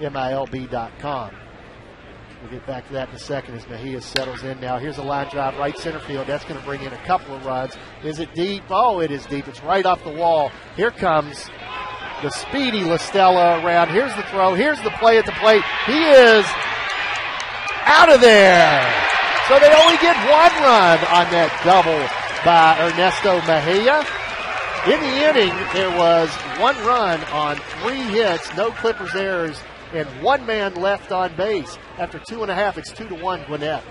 MILB.com. We'll get back to that in a second as Mejia settles in now. Here's a line drive right center field. That's going to bring in a couple of runs. Is it deep? Oh, it is deep. It's right off the wall. Here comes the speedy La Stella around. Here's the throw. Here's the play at the plate. He is out of there. So they only get one run on that double by Ernesto Mejia. In the inning, there was one run on three hits, no Clippers errors, and one man left on base. After two and a half, it's two to one Gwinnett.